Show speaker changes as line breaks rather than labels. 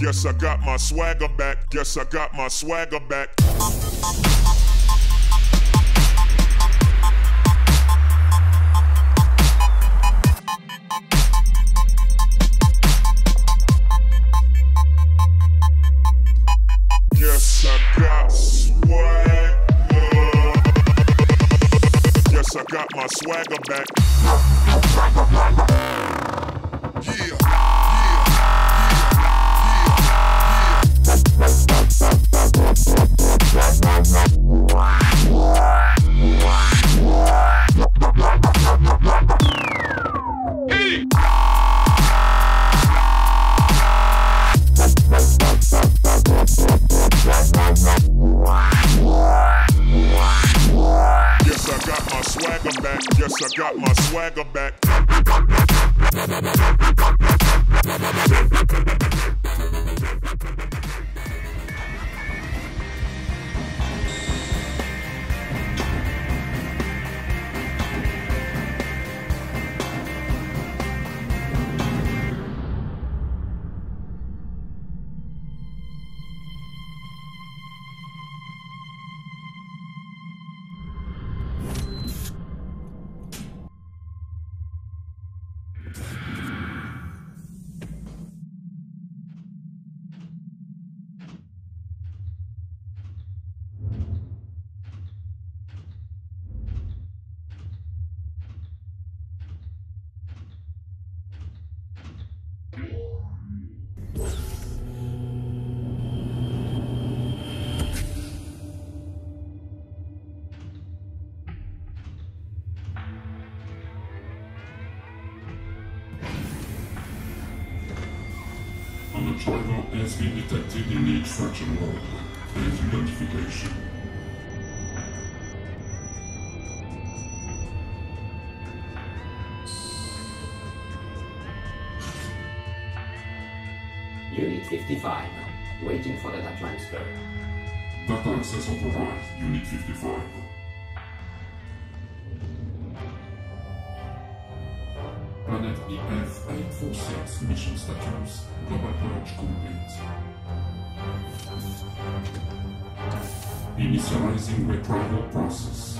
Guess I got my swagger back. Guess I got my swagger back. I got my swagger back. Yeah. Got my swagger back.
Driver has been detected in each fraction world. Please identification.
Unit 55, waiting for data transfer.
Data access authorized. Unit 55. Planet EF-846 mission status. Global purge complete. Initializing retrieval process.